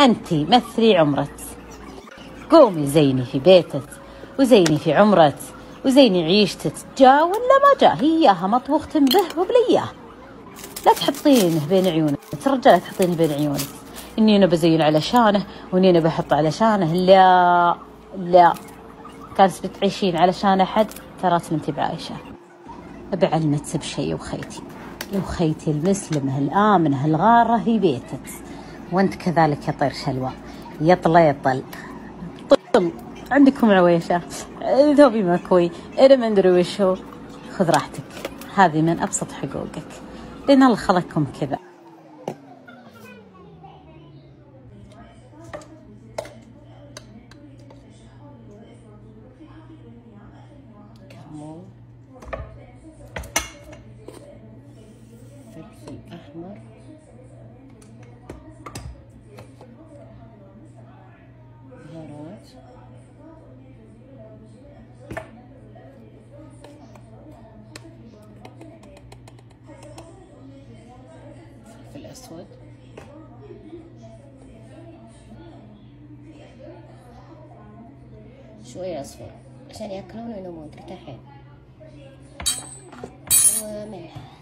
أنت مثلي عمرك. قومي زيني في بيتك وزيني في عمرك وزيني عيشتك جاء ولا ما جاء هي إياها مطبوخ به وبلياه لا تحطينه بين عيونك الرجال تحطينه بين عيونك. إني أنا بزين علشانه وإني أنا بحط علشانه لا لا. كانت بتعيشين علشان أحد ترى انت بعايشة. ابي علمك بشيء وخيتي وخيتي المسلمه الامنه الغاره هي بيتك. وانت كذلك يا طير شلوى يطلع يطل طل. عندكم عويشة. ثوبي مكوي أنا ما ادري وش هو خذ راحتك. هذه من أبسط حقوقك. لأن الله خلقكم كذا. فلفل أسود شوية أصفر عشان ياكلون وينامون ترتاحين. وملح.